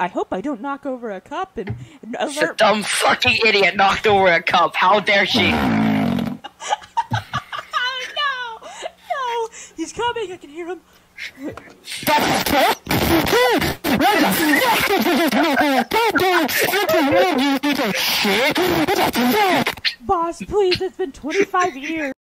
I hope I don't knock over a cup and, and The dumb fucking idiot knocked over a cup. How dare she? Oh, no! No! He's coming! I can hear him! Boss, please, it's been 25 years.